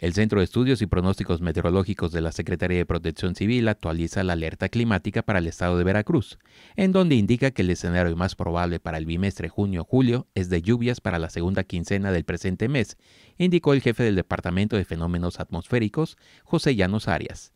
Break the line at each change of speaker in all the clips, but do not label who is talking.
El Centro de Estudios y Pronósticos Meteorológicos de la Secretaría de Protección Civil actualiza la alerta climática para el estado de Veracruz, en donde indica que el escenario más probable para el bimestre junio-julio es de lluvias para la segunda quincena del presente mes, indicó el jefe del Departamento de Fenómenos Atmosféricos, José Llanos Arias.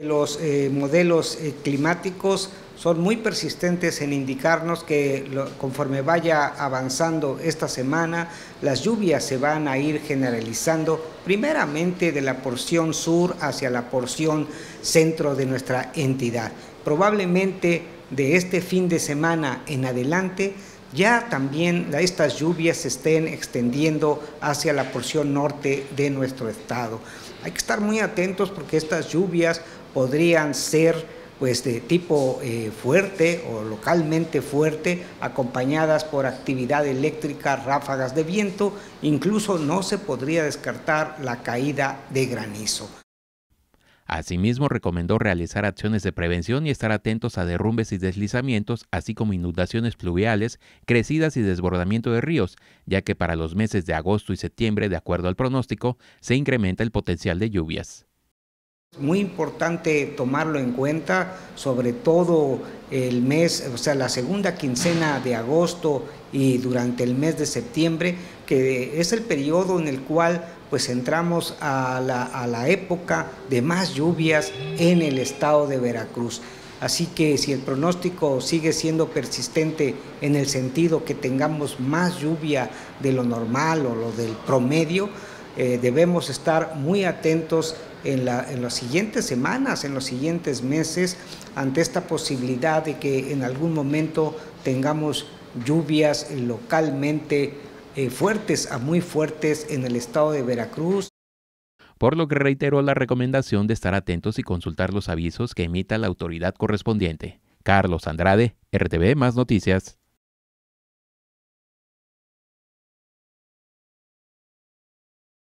Los eh, modelos eh, climáticos son muy persistentes en indicarnos que conforme vaya avanzando esta semana, las lluvias se van a ir generalizando primeramente de la porción sur hacia la porción centro de nuestra entidad. Probablemente de este fin de semana en adelante ya también estas lluvias se estén extendiendo hacia la porción norte de nuestro estado. Hay que estar muy atentos porque estas lluvias podrían ser pues de tipo eh, fuerte o localmente fuerte, acompañadas por actividad eléctrica, ráfagas de viento, incluso no se podría descartar la caída de granizo.
Asimismo, recomendó realizar acciones de prevención y estar atentos a derrumbes y deslizamientos, así como inundaciones pluviales, crecidas y desbordamiento de ríos, ya que para los meses de agosto y septiembre, de acuerdo al pronóstico, se incrementa el potencial de lluvias.
Muy importante tomarlo en cuenta, sobre todo el mes, o sea, la segunda quincena de agosto y durante el mes de septiembre, que es el periodo en el cual pues entramos a la, a la época de más lluvias en el estado de Veracruz. Así que si el pronóstico sigue siendo persistente en el sentido que tengamos más lluvia de lo normal o lo del promedio, eh, debemos estar muy atentos en, las siguientes semanas, en los siguientes meses, ante esta posibilidad de que en algún momento tengamos lluvias localmente eh, fuertes a muy fuertes en el estado de Veracruz.
Por lo que reiteró la recomendación de estar atentos y consultar los avisos que emita la autoridad correspondiente. Carlos Andrade, RTV Más Noticias.